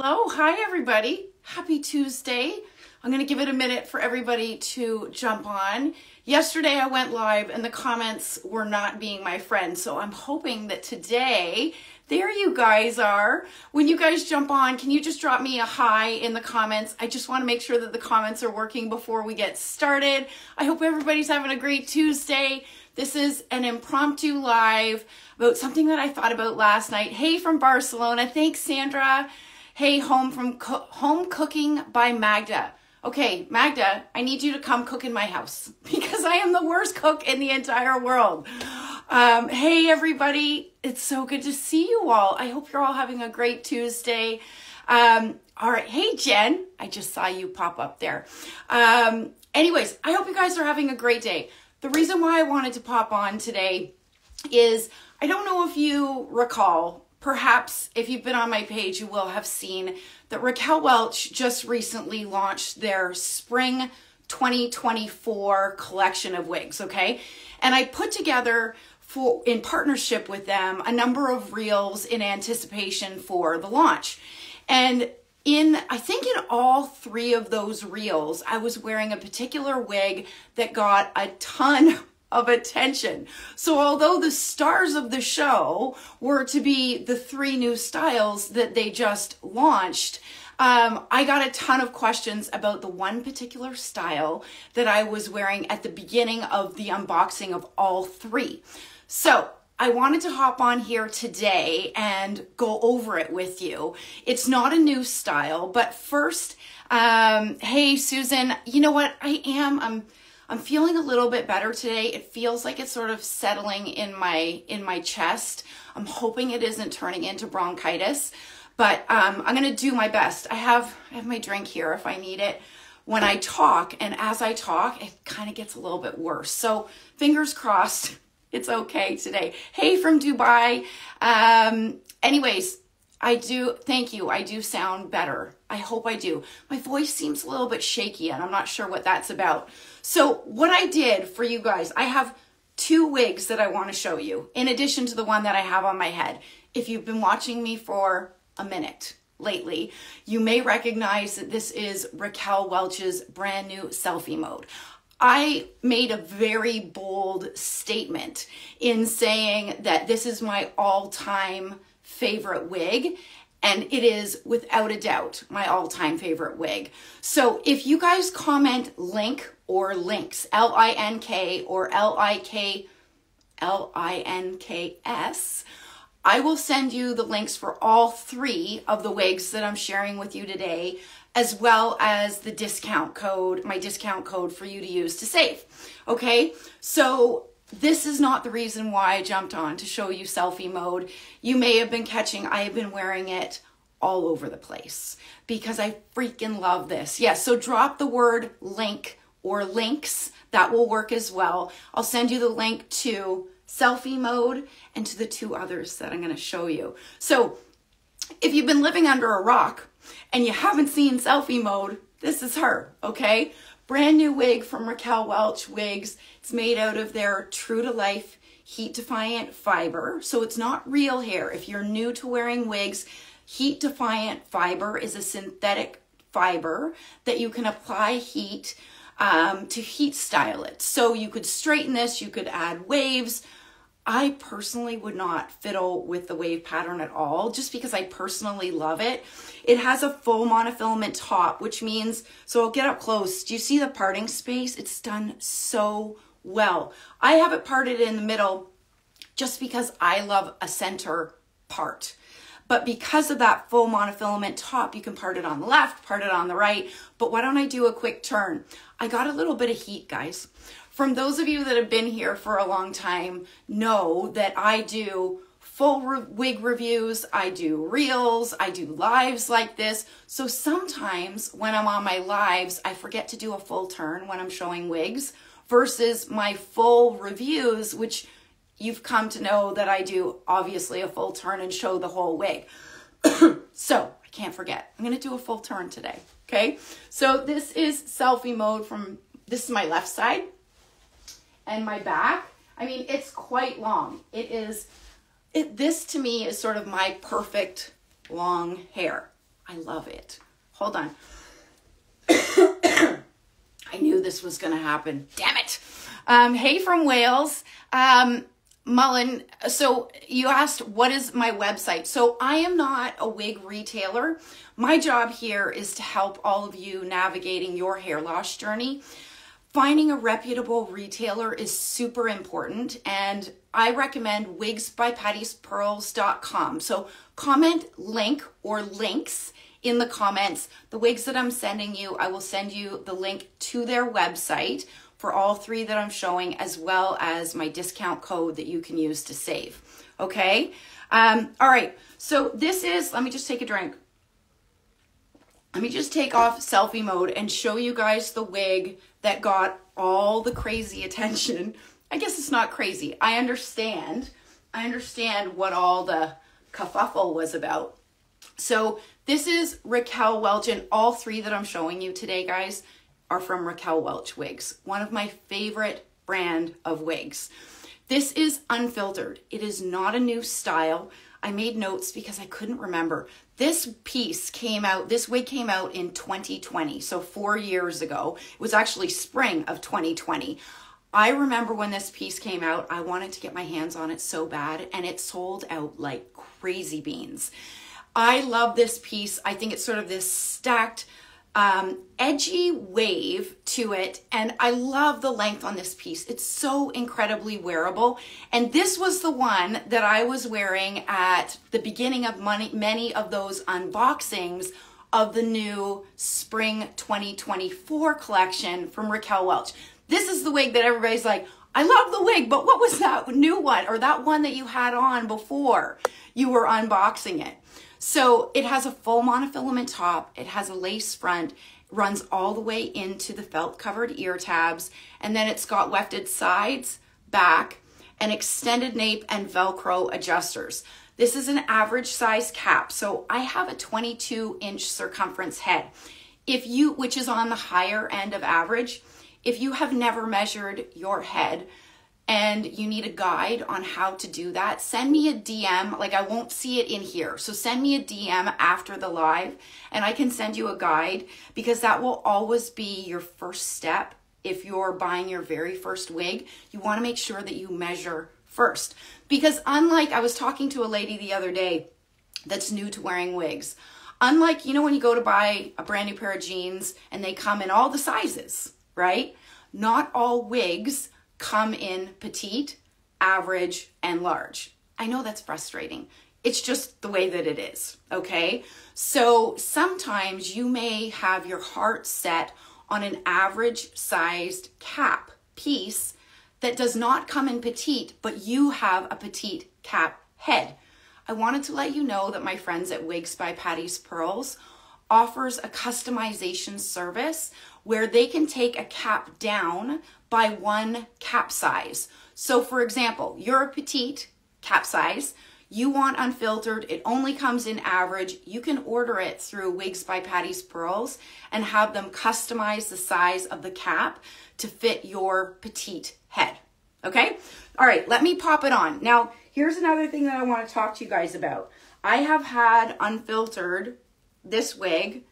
Hello, hi everybody. Happy Tuesday. I'm going to give it a minute for everybody to jump on. Yesterday I went live and the comments were not being my friend, so I'm hoping that today, there you guys are. When you guys jump on, can you just drop me a hi in the comments? I just want to make sure that the comments are working before we get started. I hope everybody's having a great Tuesday. This is an impromptu live about something that I thought about last night. Hey from Barcelona. Thanks, Sandra. Hey, home from Co- home cooking by Magda. Okay, Magda, I need you to come cook in my house because I am the worst cook in the entire world. Um, hey, everybody. It's so good to see you all. I hope you're all having a great Tuesday. Um, all right. Hey, Jen. I just saw you pop up there. Um, anyways, I hope you guys are having a great day. The reason why I wanted to pop on today is I don't know if you recall, perhaps if you've been on my page, you will have seen that Raquel Welch just recently launched their spring 2024 collection of wigs, okay? And I put together for in partnership with them a number of reels in anticipation for the launch. And in I think in all three of those reels, I was wearing a particular wig that got a ton of attention. So although the stars of the show were to be the three new styles that they just launched, um, I got a ton of questions about the one particular style that I was wearing at the beginning of the unboxing of all three. So I wanted to hop on here today and go over it with you. It's not a new style, but first, um, hey Susan, you know what? I am. I'm. I'm feeling a little bit better today. It feels like it's sort of settling in my in my chest. I'm hoping it isn't turning into bronchitis, but um, I'm gonna do my best. I have I have my drink here if I need it when I talk, and as I talk, it kind of gets a little bit worse. So fingers crossed it's okay today. Hey from Dubai. Um, anyways, I do, thank you. I do sound better. I hope I do. My voice seems a little bit shaky and I'm not sure what that's about. So, what I did for you guys, I have two wigs that I want to show you in addition to the one that I have on my head. If you've been watching me for a minute lately, you may recognize that this is Raquel Welch's brand new selfie mode. I made a very bold statement in saying that this is my all time favorite wig. And it is without a doubt my all time favorite wig. So if you guys comment link or links, L I N K or L I K L I N K S, I will send you the links for all three of the wigs that I'm sharing with you today as well as the discount code, my discount code for you to use to save. Okay, so this is not the reason why I jumped on to show you selfie mode. You may have been catching, I have been wearing it all over the place because I freaking love this. Yes, yeah, so drop the word link or links, that will work as well. I'll send you the link to selfie mode and to the two others that I'm going to show you. So if you've been living under a rock, and you haven't seen selfie mode, this is her, okay? Brand new wig from Raquel Welch Wigs. It's made out of their true to life heat defiant fiber. So it's not real hair. If you're new to wearing wigs, heat defiant fiber is a synthetic fiber that you can apply heat um, to heat style it. So you could straighten this, you could add waves, I personally would not fiddle with the wave pattern at all just because I personally love it. It has a full monofilament top, which means, so I'll get up close. Do you see the parting space? It's done so well. I have it parted in the middle just because I love a center part. But because of that full monofilament top, you can part it on the left, part it on the right. But why don't I do a quick turn? I got a little bit of heat, guys from those of you that have been here for a long time know that I do full re- wig reviews, I do reels, I do lives like this. So sometimes when I'm on my lives, I forget to do a full turn when I'm showing wigs versus my full reviews, which you've come to know that I do obviously a full turn and show the whole wig. so I can't forget. I'm to do a full turn today. Okay. So this is selfie mode from, this is my left side and my back. I mean, it's quite long. It is, it, this to me is sort of my perfect long hair. I love it. Hold on. I knew this was going to happen. Damn it. Um, hey from Wales. Um, Mullen, so you asked what is my website? So I am not a wig retailer. My job here is to help all of you navigating your hair loss journey. Finding a reputable retailer is super important and I recommend wigsbypattispearls.com. So comment link or links in the comments. The wigs that I'm sending you, I will send you the link to their website for all three that I'm showing, as well as my discount code that you can use to save. Okay? Um, all right, so this is, let me just take a drink. Let me just take off selfie mode and show you guys the wig that got all the crazy attention. I guess it's not crazy. I understand. I understand what all the kerfuffle was about. So this is Raquel Welch, and all three that I'm showing you today, guys, are from Raquel Welch wigs, one of my favorite brand of wigs. This is unfiltered. It is not a new style. I made notes because I couldn't remember. This piece came out, this wig came out in 2020, so four years ago. It was actually spring of 2020. I remember when this piece came out, I wanted to get my hands on it so bad, and it sold out like crazy beans. I love this piece. I think it's sort of this stacked um, edgy wave to it. And I love the length on this piece. It's so incredibly wearable. And this was the one that I was wearing at the beginning of many, many of those unboxings of the new spring 2024 collection from Raquel Welch. This is the wig that everybody's like, I love the wig, but what was that new one or that one that you had on before you were unboxing it? So it has a full monofilament top, it has a lace front, runs all the way into the felt covered ear tabs, and then it's got wefted sides, back, and extended nape and Velcro adjusters. This is an average size cap, so I have a 22 inch circumference head. If you, which is on the higher end of average, if you have never measured your head, and you need a guide on how to do that, send me a DM. Like I won't see it in here. So send me a DM after the live and I can send you a guide because that will always be your first step. If you're buying your very first wig, you want to make sure that you measure first. Because unlike I was talking to a lady the other day that's new to wearing wigs. Unlike, you know, when you go to buy a brand new pair of jeans and they come in all the sizes, right? Not all wigs come in petite, average, and large. I know that's frustrating. It's just the way that it is, okay? So sometimes you may have your heart set on an average sized cap piece that does not come in petite, but you have a petite cap head. I wanted to let you know that my friends at Wigs by Patti's Pearls offers a customization service where they can take a cap down by one cap size. So for example, you're a petite cap size, you want unfiltered, it only comes in average. You can order it through Wigs by Patti's Pearls and have them customize the size of the cap to fit your petite head. Okay? All right, let me pop it on. Now, here's another thing that I want to talk to you guys about. I have had unfiltered this wig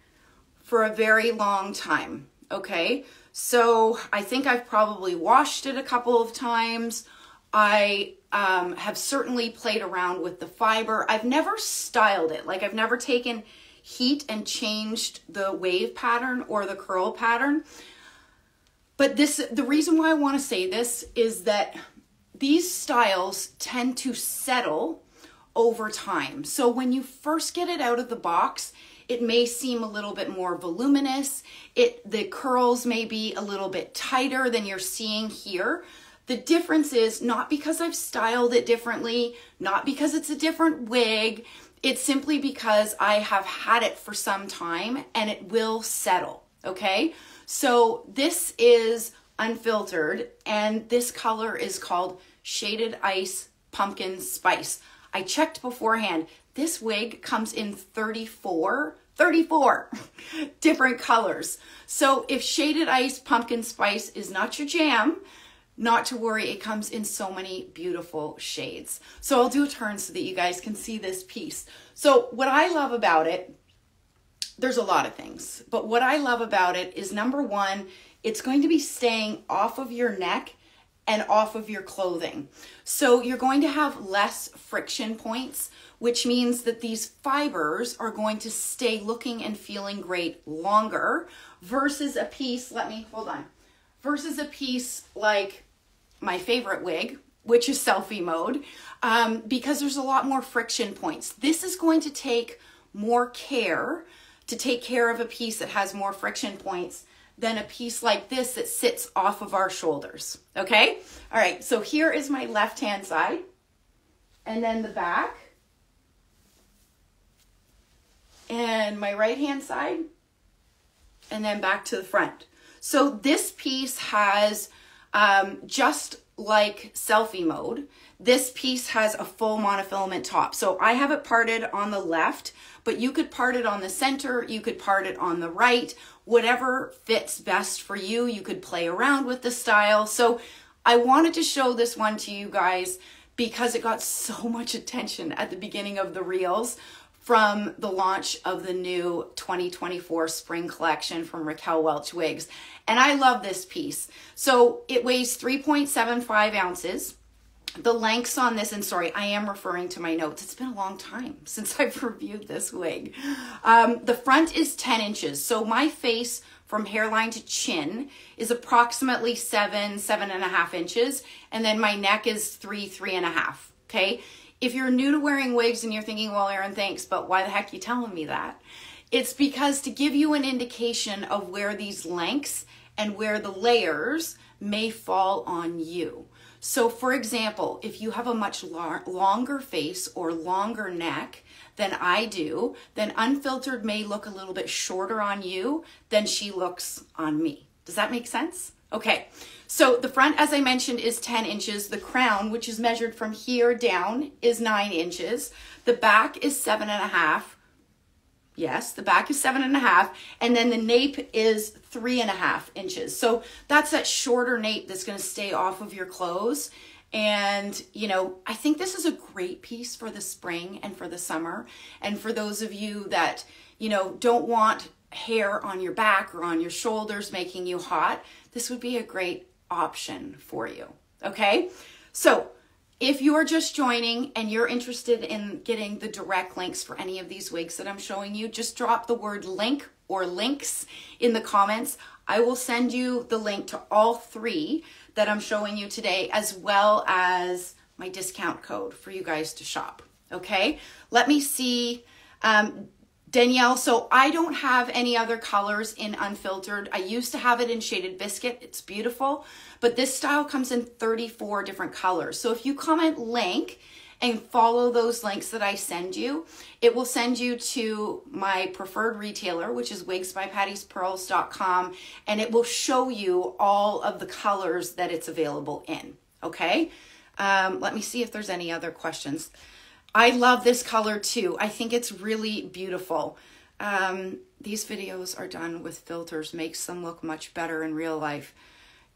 for a very long time. Okay? So I think I've probably washed it a couple of times. I um, have certainly played around with the fiber. I've never styled it. Like I've never taken heat and changed the wave pattern or the curl pattern. But this, the reason why I want to say this is that these styles tend to settle over time. So when you first get it out of the box, it may seem a little bit more voluminous. It the curls may be a little bit tighter than you're seeing here. The difference is not because I've styled it differently, not because it's a different wig. It's simply because I have had it for some time and it will settle, okay? So this is unfiltered and this color is called Shaded Ice Pumpkin Spice. I checked beforehand. This wig comes in 34, 34 different colors. So if Shaded Ice Pumpkin Spice is not your jam, not to worry, it comes in so many beautiful shades. So I'll do a turn so that you guys can see this piece. So what I love about it there's a lot of things, but what I love about it is number one, it's going to be staying off of your neck and off of your clothing. So you're going to have less friction points, which means that these fibers are going to stay looking and feeling great longer versus a piece, let me, hold on, versus a piece like my favorite wig, which is selfie mode, um, because there's a lot more friction points. This is going to take more care to take care of a piece that has more friction points than a piece like this that sits off of our shoulders. Okay? All right, so here is my left hand side, and then the back, and my right hand side, and then back to the front. So this piece has um, just like selfie mode, this piece has a full monofilament top. So I have it parted on the left, but you could part it on the center, you could part it on the right, whatever fits best for you. You could play around with the style. So I wanted to show this one to you guys because it got so much attention at the beginning of the reels from the launch of the new 2024 spring collection from Raquel Welch Wigs. And I love this piece. So it weighs 3.75 ounces. The lengths on this, and sorry, I am referring to my notes. It's been a long time since I've reviewed this wig. Um, the front is 10 inches. So my face from hairline to chin is approximately seven, seven and a half inches. And then my neck is three, three and a half. Okay. If you're new to wearing wigs and you're thinking, well, Erynn, thanks, but why the heck you telling me that? It's because to give you an indication of where these lengths and where the layers may fall on you. So, for example, if you have a much longer face or longer neck than I do, then unfiltered may look a little bit shorter on you than she looks on me. Does that make sense? Okay, so the front, as I mentioned, is 10 inches. The crown, which is measured from here down, is 9 inches. The back is 7.5. Yes, the back is 7.5. And then the nape is 3.5 inches. So that's that shorter nape that's going to stay off of your clothes. And, you know, I think this is a great piece for the spring and for the summer. And for those of you that, you know, don't want hair on your back or on your shoulders making you hot, this would be a great option for you. Okay? So, if you're just joining and you're interested in getting the direct links for any of these wigs that I'm showing you, just drop the word link or links in the comments. I will send you the link to all three that I'm showing you today, as well as my discount code for you guys to shop. Okay, let me see. Um, Danielle, so I don't have any other colors in unfiltered. I used to have it in shaded biscuit. It's beautiful, but this style comes in 34 different colors. So if you comment link and follow those links that I send you, it will send you to my preferred retailer, which is wigsbypatti'spearls.com, and it will show you all of the colors that it's available in. Okay. Um, let me see if there's any other questions. I love this color too. I think it's really beautiful. Um, these videos are done with filters, makes them look much better in real life.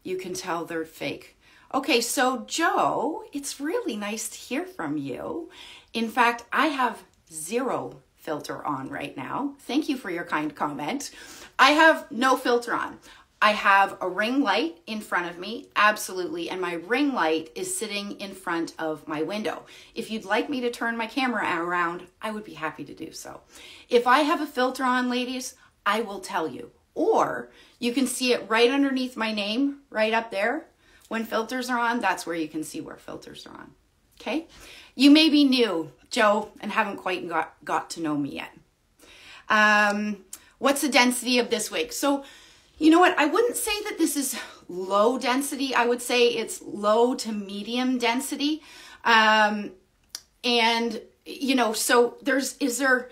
You can tell they're fake. Okay, so Joe, it's really nice to hear from you. In fact, I have zero filter on right now. Thank you for your kind comment. I have no filter on. I have a ring light in front of me, absolutely, and my ring light is sitting in front of my window. If you'd like me to turn my camera around, I would be happy to do so. If I have a filter on, ladies, I will tell you. Or you can see it right underneath my name, right up there. When filters are on, that's where you can see where filters are on. Okay? You may be new, Joe, and haven't quite got, got to know me yet. Um, what's the density of this wig? So you know what? I wouldn't say that this is low density. I would say it's low to medium density. Um, and, you know, so there's, is there,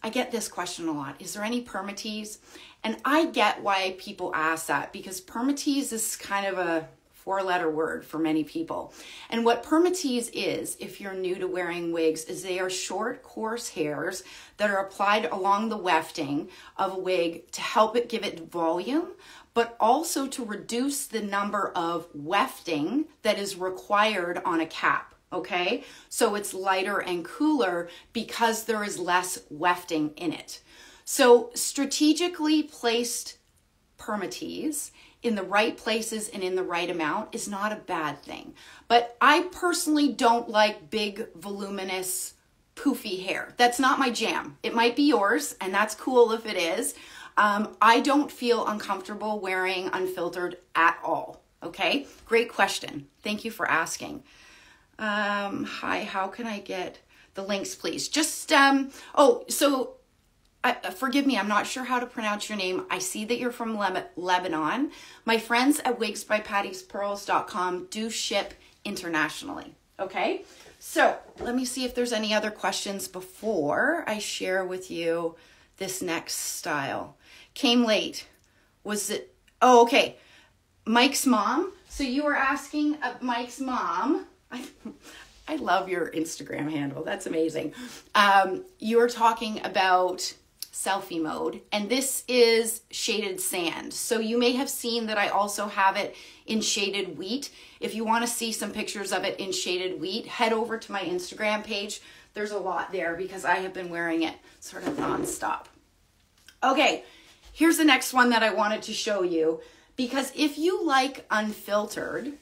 I get this question a lot. Is there any permatease? And I get why people ask that because permatease is kind of a four letter word for many people. And what permatease is, if you're new to wearing wigs, is they are short, coarse hairs that are applied along the wefting of a wig to help it give it volume, but also to reduce the number of wefting that is required on a cap. Okay, so it's lighter and cooler because there is less wefting in it. So strategically placed permatease in the right places and in the right amount is not a bad thing. But I personally don't like big, voluminous, poofy hair. That's not my jam. It might be yours, and that's cool if it is. Um, I don't feel uncomfortable wearing unfiltered at all. Okay, great question. Thank you for asking. Um, hi, how can I get the links, please? Just, um, oh, so I, forgive me, I'm not sure how to pronounce your name. I see that you're from Le- Lebanon. My friends at wigsbypatti'spearls.com do ship internationally. Okay, so let me see if there's any other questions before I share with you this next style. Came late. Was it? Oh, okay. Mike's mom. So you were asking uh, Mike's mom. I, I love your Instagram handle. That's amazing. Um, you were talking about selfie mode and this is shaded sand. So you may have seen that i also have it in shaded wheat. If you want to see some pictures of it in shaded wheat head over to my instagram page. There's a lot there because i have been wearing it sort of nonstop. Okay here's the next one that i wanted to show you because if you like unfiltered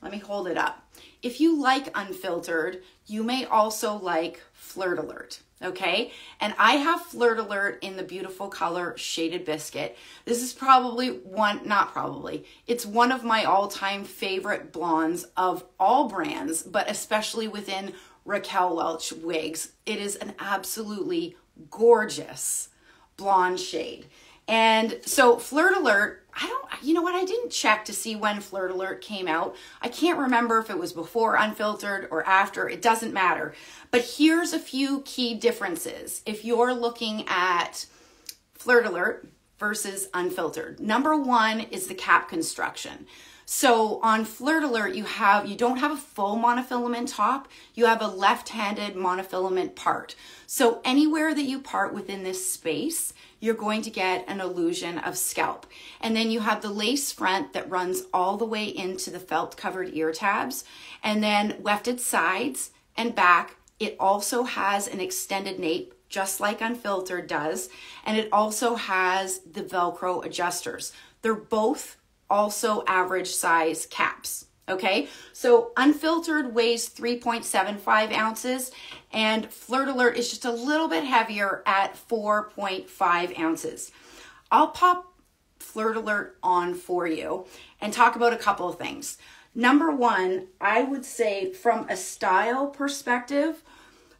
let me hold it up if you like unfiltered you may also like flirt alert okay? And I have Flirt Alert in the beautiful color Shaded Biscuit. This is probably one, not probably, it's one of my all-time favorite blondes of all brands, but especially within Raquel Welch wigs. It is an absolutely gorgeous blonde shade. And so Flirt Alert I don't, you know what? I didn't check to see when Flirt Alert came out. I can't remember if it was before Unfiltered or after. It doesn't matter. But here's a few key differences if you're looking at Flirt Alert versus Unfiltered. Number one is the cap construction. So on Flirt Alert, you have you don't have a full monofilament top. You have a left-handed monofilament part. So anywhere that you part within this space, you're going to get an illusion of scalp. And then you have the lace front that runs all the way into the felt covered ear tabs. And then wefted sides and back. It also has an extended nape just like Unfiltered does. And it also has the Velcro adjusters. They're both also average size caps. Okay, so unfiltered weighs 3.75 ounces and Flirt Alert is just a little bit heavier at 4.5 ounces. I'll pop Flirt Alert on for you and talk about a couple of things. Number one, I would say from a style perspective,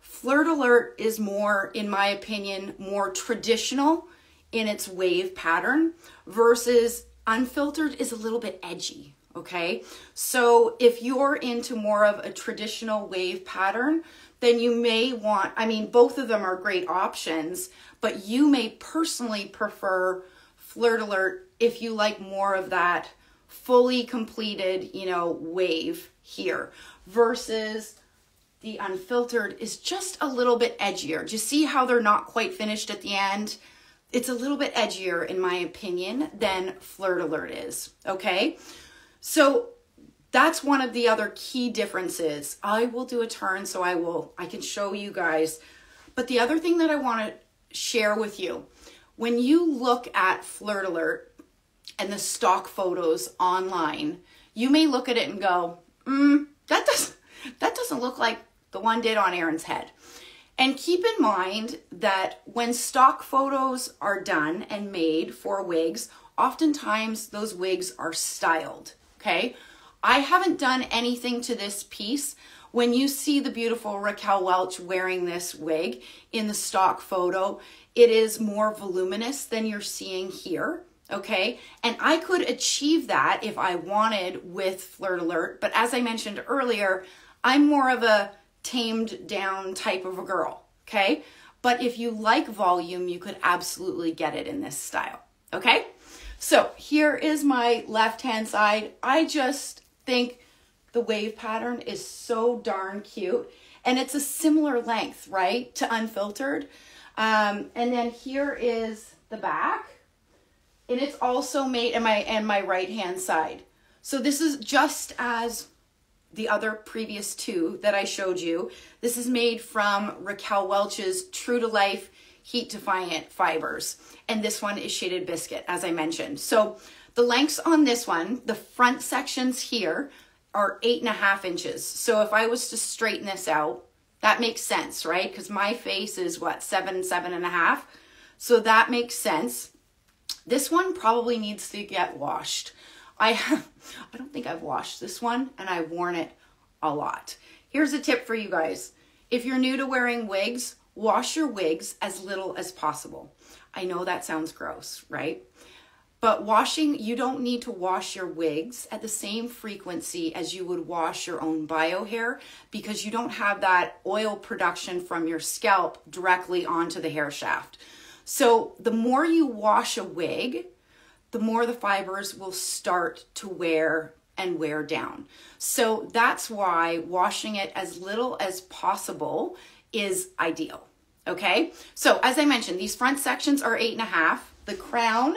Flirt Alert is more, in my opinion, more traditional in its wave pattern versus Unfiltered is a little bit edgy okay? So if you're into more of a traditional wave pattern, then you may want, I mean, both of them are great options, but you may personally prefer Flirt Alert if you like more of that fully completed, you know, wave here versus the unfiltered is just a little bit edgier. Do you see how they're not quite finished at the end? It's a little bit edgier, in my opinion, than Flirt Alert is, okay? So that's one of the other key differences. I will do a turn so I will I can show you guys. But the other thing that I want to share with you, when you look at Flirt Alert and the stock photos online, you may look at it and go, mm, that doesn't that doesn't look like the one did on Erynn's head. And keep in mind that when stock photos are done and made for wigs, oftentimes those wigs are styled okay? I haven't done anything to this piece. When you see the beautiful Raquel Welch wearing this wig in the stock photo, it is more voluminous than you're seeing here, okay? And I could achieve that if I wanted with Flirt Alert, but as I mentioned earlier, I'm more of a tamed down type of a girl, okay? But if you like volume, you could absolutely get it in this style, okay? So here is my left hand side. I just think the wave pattern is so darn cute. And it's a similar length, right, to unfiltered. Um, and then here is the back. And it's also made in my and my right hand side. So this is just as the other previous two that I showed you. This is made from Raquel Welch's True to Life heat defiant fibers. And this one is shaded biscuit, as I mentioned. So the lengths on this one, the front sections here are eight and a half inches. So if I was to straighten this out, that makes sense, right? Because my face is what, seven, seven and a half. So that makes sense. This one probably needs to get washed. I have, I don't think I've washed this one and I've worn it a lot. Here's a tip for you guys. If you're new to wearing wigs, wash your wigs as little as possible. I know that sounds gross, right? But washing, you don't need to wash your wigs at the same frequency as you would wash your own bio hair because you don't have that oil production from your scalp directly onto the hair shaft. So the more you wash a wig, the more the fibers will start to wear and wear down. So that's why washing it as little as possible is ideal. Okay, so as I mentioned, these front sections are eight and a half. The crown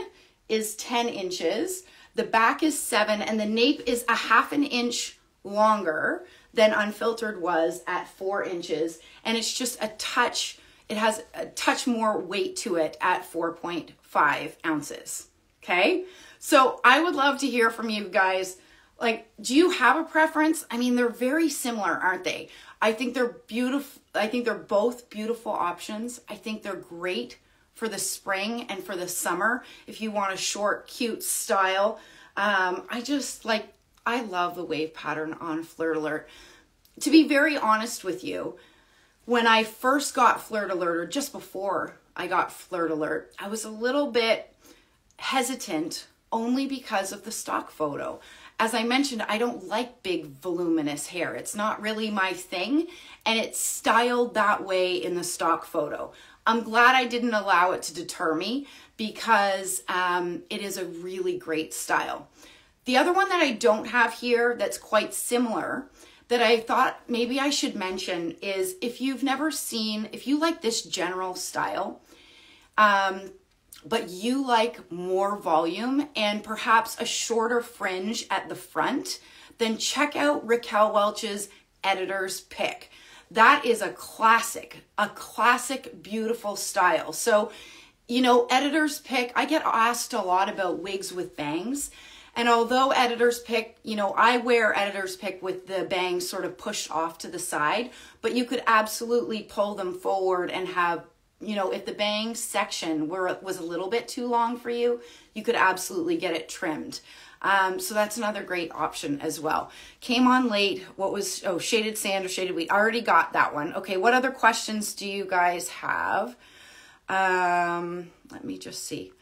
is 10 inches, the back is seven, and the nape is a half an inch longer than unfiltered was at four inches. And it's just a touch, it has a touch more weight to it at 4.5 ounces. Okay. So I would love to hear from you guys. Like, do you have a preference? I mean, they're very similar, aren't they? I think they're beautiful. I think they're both beautiful options. I think they're great for the spring and for the summer if you want a short, cute style. Um, I just like, I love the wave pattern on Flirt Alert. To be very honest with you, when I first got Flirt Alert, or just before I got Flirt Alert, I was a little bit hesitant only because of the stock photo. As I mentioned, I don't like big voluminous hair. It's not really my thing, and it's styled that way in the stock photo. I'm glad I didn't allow it to deter me because um, it is a really great style. The other one that I don't have here that's quite similar that I thought maybe I should mention is if you've never seen, if you like this general style, um, but you like more volume and perhaps a shorter fringe at the front, then check out Raquel Welch's Editor's Pick. That is a classic, a classic, beautiful style. So, you know, editor's pick, I get asked a lot about wigs with bangs. And although editor's pick, you know, I wear editor's pick with the bangs sort of pushed off to the side, but you could absolutely pull them forward and have, you know, if the bang section were was a little bit too long for you, you could absolutely get it trimmed. Um, so that's another great option as well. Came on late. What was, oh, shaded sand or shaded wheat. I already got that one. Okay, what other questions do you guys have? Um, let me just see.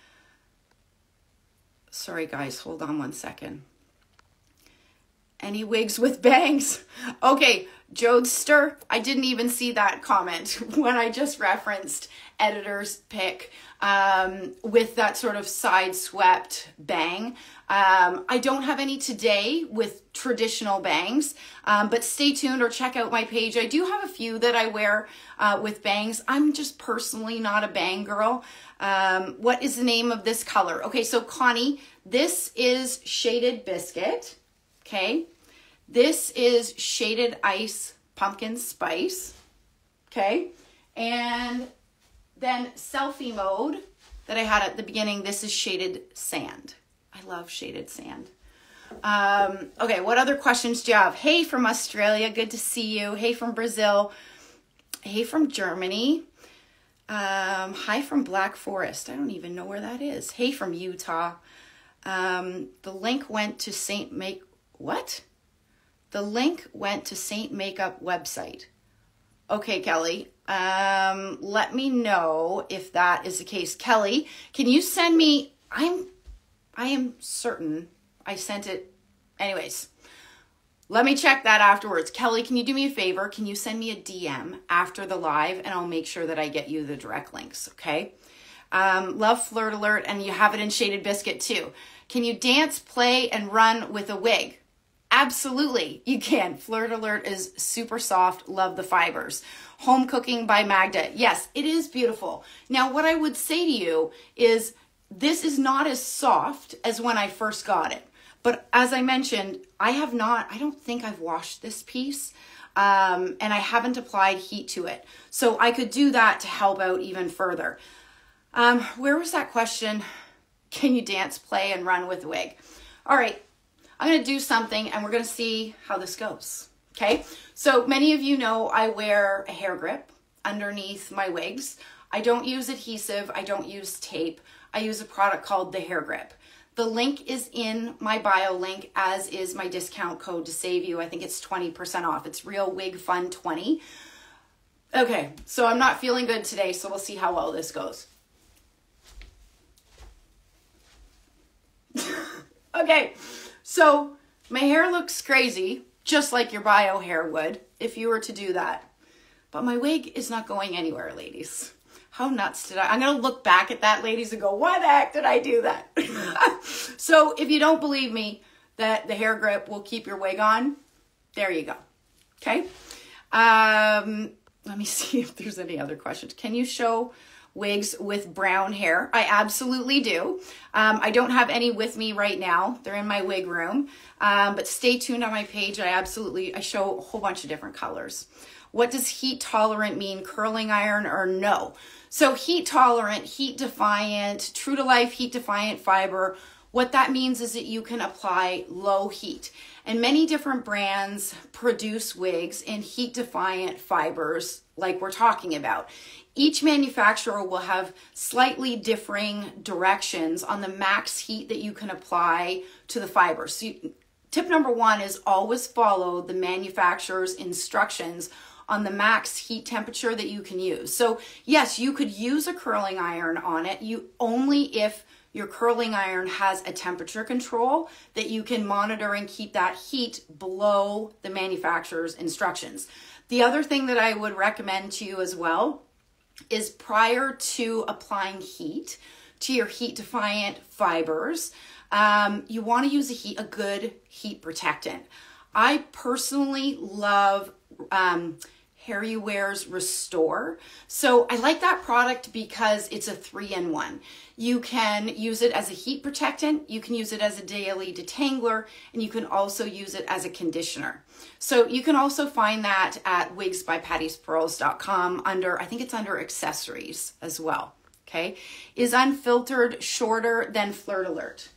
Sorry, guys, hold on one second. Any wigs with bangs? Okay, Jodester, I didn't even see that comment when I just referenced editor's pick um, with that sort of side swept bang. Um, I don't have any today with traditional bangs, um, but stay tuned or check out my page. I do have a few that I wear uh, with bangs. I'm just personally not a bang girl. Um, what is the name of this color? Okay, so Connie, this is Shaded Biscuit. Okay, this is Shaded Ice Pumpkin Spice. Okay, and then Selfie Mode that I had at the beginning, this is Shaded Sand. I love shaded sand. Um, okay, what other questions do you have? Hey from Australia, good to see you. Hey from Brazil. Hey from Germany. Um, hi from Black Forest. I don't even know where that is. Hey from Utah. Um, the link went to Saint Make what? The link went to Saint Makeup website. Okay, Kelly. Um, let me know if that is the case. Kelly, can you send me? I'm I am certain I sent it. Anyways, let me check that afterwards. Kelly, can you do me a favor? Can you send me a DM after the live and I'll make sure that I get you the direct links, okay? Um, love Flirt Alert and you have it in Shaded Biscuit too. Can you dance, play, and run with a wig? Absolutely, you can. Flirt Alert is super soft. Love the fibers. Home Cooking by Magda. Yes, it is beautiful. Now, what I would say to you is this is not as soft as when I first got it. But as I mentioned, I have not, I don't think I've washed this piece. um, and I haven't applied heat to it. So I could do that to help out even further. Um, where was that question? Can you dance, play, and run with a wig? All right, I'm gonna do something and we're gonna see how this goes. Okay, so many of you know I wear a hair grip underneath my wigs. I don't use adhesive, I don't use tape. I use a product called the hair grip. The link is in my bio link, as is my discount code to save you. I think it's 20% off. It's Real Wig Fun 20. Okay, so I'm not feeling good today, so we'll see how well this goes. okay, so my hair looks crazy, just like your bio hair would if you were to do that. But my wig is not going anywhere, ladies. How nuts did I? I'm going to look back at that, ladies, and go, why the heck did I do that? so if you don't believe me that the hair grip will keep your wig on, there you go. Okay. Um, let me see if there's any other questions. Can you show wigs with brown hair. I absolutely do. Um, I don't have any with me right now. They're in my wig room. Um, but stay tuned on my page. I absolutely, I show a whole bunch of different colors. What does heat tolerant mean? Curling iron or no? So heat tolerant, heat defiant, true to life heat defiant fiber. What that means is that you can apply low heat. And many different brands produce wigs in heat defiant fibers like we're talking about. Each manufacturer will have slightly differing directions on the max heat that you can apply to the fiber. So, you, tip number one is always follow the manufacturer's instructions on the max heat temperature that you can use. So, yes, you could use a curling iron on it. You only if your curling iron has a temperature control that you can monitor and keep that heat below the manufacturer's instructions. The other thing that I would recommend to you as well is prior to applying heat to your heat defiant fibers, um, you want to use a heat a good heat protectant. I personally love um, Wear's Restore. So I like that product because it's a three in one. You can use it as a heat protectant, you can use it as a daily detangler, and you can also use it as a conditioner. So you can also find that at wigsbypatti'spearls.com under, I think it's under accessories as well. Okay. Is unfiltered shorter than Flirt Alert?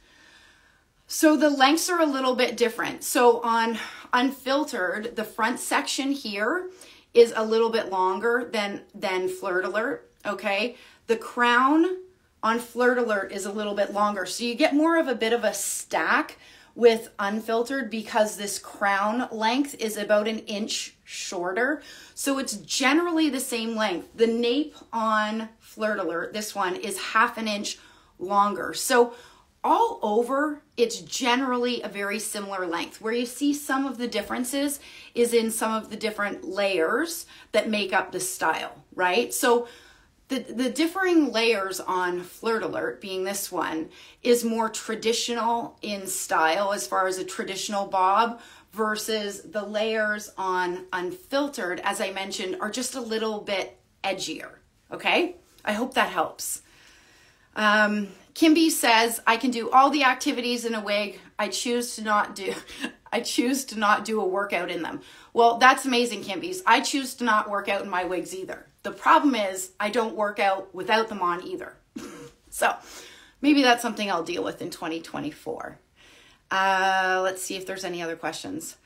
So the lengths are a little bit different. So on unfiltered, the front section here is a little bit longer than, than Flirt Alert, okay? The crown on Flirt Alert is a little bit longer. So you get more of a bit of a stack with unfiltered because this crown length is about an inch shorter. So it's generally the same length. The nape on Flirt Alert, this one, is half an inch longer. So all over, it's generally a very similar length. Where you see some of the differences is in some of the different layers that make up the style, right? So the, the differing layers on Flirt Alert, being this one, is more traditional in style as far as a traditional bob versus the layers on Unfiltered, as I mentioned, are just a little bit edgier, okay? I hope that helps. Um, Kimby says, I can do all the activities in a wig. I choose to not do I choose to not do a workout in them. Well, that's amazing, Kimby's. I choose to not work out in my wigs either. The problem is I don't work out without them on either. so maybe that's something I'll deal with in 2024. Uh, let's see if there's any other questions.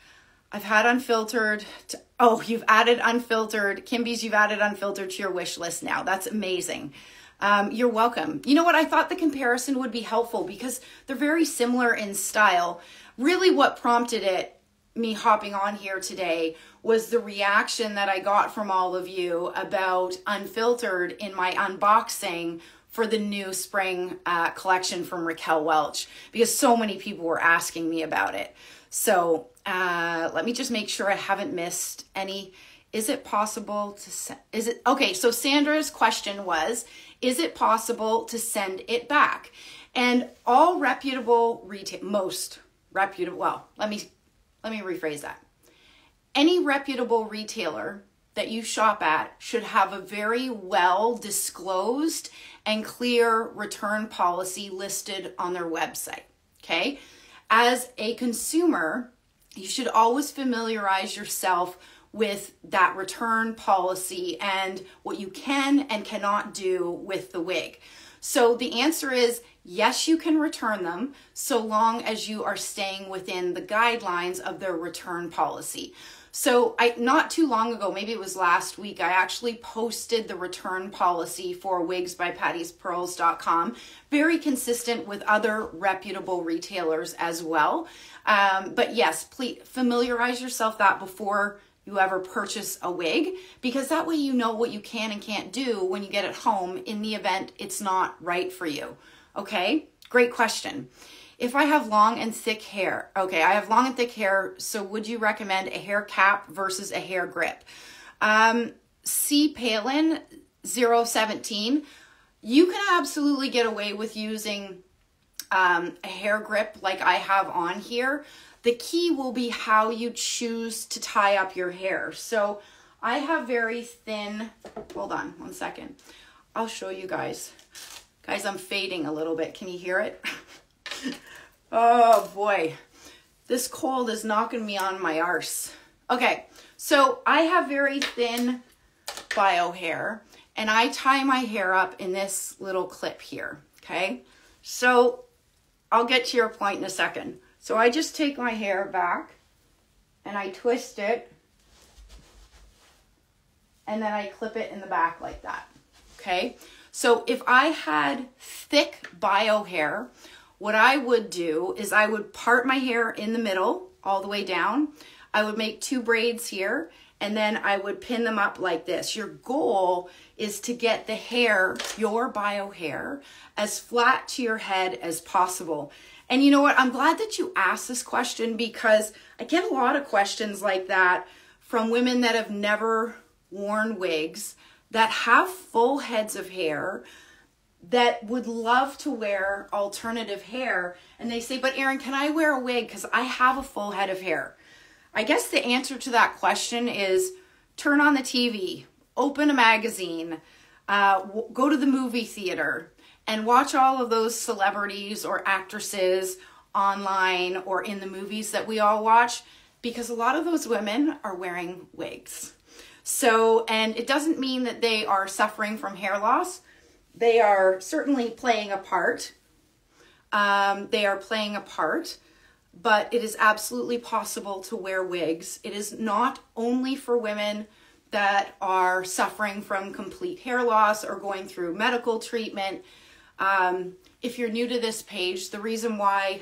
I've had unfiltered. To, oh, you've added unfiltered. Kimby's, you've added unfiltered to your wish list now. That's amazing. Um, you're welcome. You know what? I thought the comparison would be helpful because they're very similar in style. Really, what prompted it, me hopping on here today, was the reaction that I got from all of you about Unfiltered in my unboxing for the new spring uh, collection from Raquel Welch because so many people were asking me about it. So uh, let me just make sure I haven't missed any. Is it possible to? Send? Is it okay? So Sandra's question was is it possible to send it back? And all reputable retail, most reputable, well, let me, let me rephrase that. Any reputable retailer that you shop at should have a very well disclosed and clear return policy listed on their website. Okay. As a consumer, you should always familiarize yourself with that return policy and what you can and cannot do with the wig. So the answer is yes, you can return them so long as you are staying within the guidelines of their return policy. So I not too long ago, maybe it was last week, I actually posted the return policy for wigsbypatti'spearls.com, very consistent with other reputable retailers as well. Um, but yes, please familiarize yourself that before you ever purchase a wig because that way you know what you can and can't do when you get it home in the event it's not right for you. Okay? Great question. If I have long and thick hair, okay, I have long and thick hair, so would you recommend a hair cap versus a hair grip? Um, C. Palin 017, you can absolutely get away with using um, a hair grip like I have on here. The key will be how you choose to tie up your hair. So I have very thin, hold on one second. I'll show you guys. Guys, I'm fading a little bit. Can you hear it? oh boy, this cold is knocking me on my arse. Okay, so I have very thin bio hair and I tie my hair up in this little clip here, okay? So I'll get to your point in a second. So I just take my hair back and I twist it and then I clip it in the back like that, okay? So if I had thick bio hair, what I would do is I would part my hair in the middle all the way down. I would make two braids here and then I would pin them up like this. Your goal is to get the hair, your bio hair, as flat to your head as possible. And you know what? I'm glad that you asked this question because I get a lot of questions like that from women that have never worn wigs that have full heads of hair that would love to wear alternative hair and they say but Erynn can I wear a wig because I have a full head of hair I guess the answer to that question is turn on the TV open a magazine uh, go to the movie theater and watch all of those celebrities or actresses online or in the movies that we all watch because a lot of those women are wearing wigs so, and it doesn't mean that they are suffering from hair loss. They are certainly playing a part. Um, they are playing a part, but it is absolutely possible to wear wigs. It is not only for women that are suffering from complete hair loss or going through medical treatment. Um, if you're new to this page, the reason why,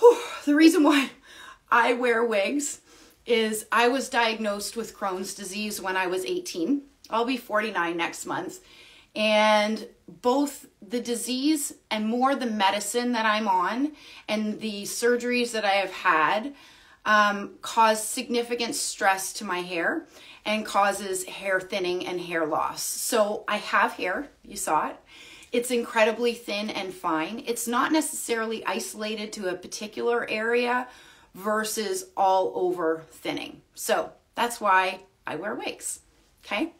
whew, the reason why I wear wigs is I was diagnosed with Crohn's disease when I was 18. I'll be 49 next month. And both the disease and more the medicine that I'm on and the surgeries that I have had um, cause significant stress to my hair and causes hair thinning and hair loss. So I have hair, you saw it. It's incredibly thin and fine. It's not necessarily isolated to a particular area versus all over thinning. So that's why I wear wigs. Okay.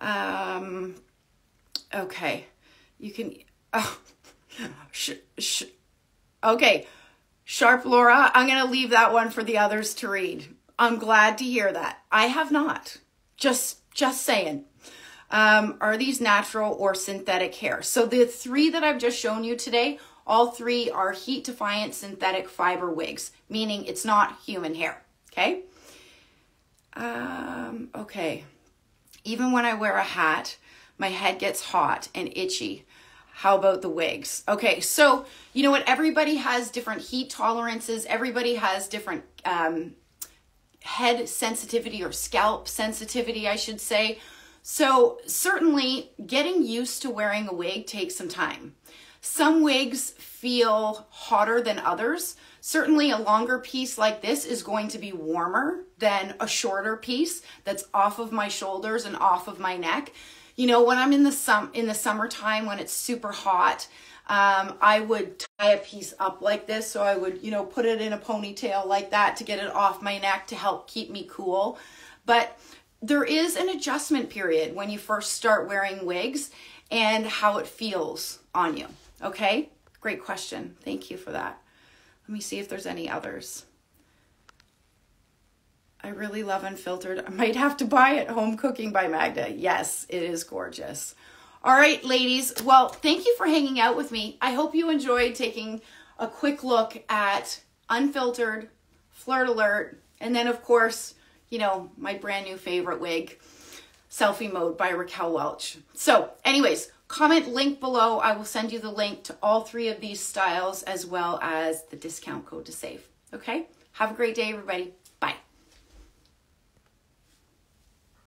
Um, okay. You can, oh, sh, sh, okay. Sharp Laura, I'm going to leave that one for the others to read. I'm glad to hear that. I have not. Just, just saying. Um, are these natural or synthetic hair? So the three that I've just shown you today all three are heat defiant synthetic fiber wigs, meaning it's not human hair. Okay. Um, okay. Even when I wear a hat, my head gets hot and itchy. How about the wigs? Okay, so you know what? Everybody has different heat tolerances. Everybody has different um, head sensitivity or scalp sensitivity, I should say. So certainly getting used to wearing a wig takes some time. Some wigs feel hotter than others. Certainly a longer piece like this is going to be warmer than a shorter piece that's off of my shoulders and off of my neck. You know, when I'm in the sum in the summertime when it's super hot, um, I would tie a piece up like this. So I would, you know, put it in a ponytail like that to get it off my neck to help keep me cool. But there is an adjustment period when you first start wearing wigs and how it feels on you. Okay, great question. Thank you for that. Let me see if there's any others. I really love Unfiltered. I might have to buy it. Home Cooking by Magda. Yes, it is gorgeous. All right, ladies. Well, thank you for hanging out with me. I hope you enjoyed taking a quick look at Unfiltered, Flirt Alert, and then, of course, you know, my brand new favorite wig, Selfie Mode by Raquel Welch. So, anyways, comment link below. I will send you the link to all three of these styles as well as the discount code to save. Okay? Have a great day, everybody.